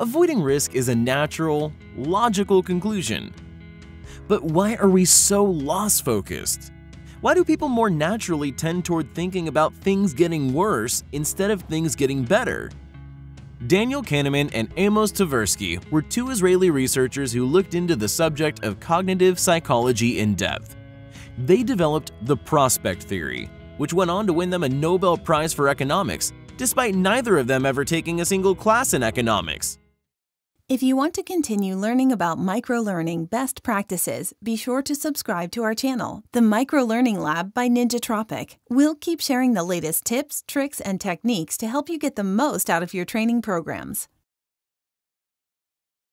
Avoiding risk is a natural, logical conclusion. But why are we so loss-focused? Why do people more naturally tend toward thinking about things getting worse instead of things getting better? Daniel Kahneman and Amos Tversky were two Israeli researchers who looked into the subject of cognitive psychology in depth. They developed the prospect theory, which went on to win them a Nobel Prize for economics, despite neither of them ever taking a single class in economics. If you want to continue learning about microlearning best practices, be sure to subscribe to our channel, the Microlearning Lab by Ninjatropic. We'll keep sharing the latest tips, tricks, and techniques to help you get the most out of your training programs.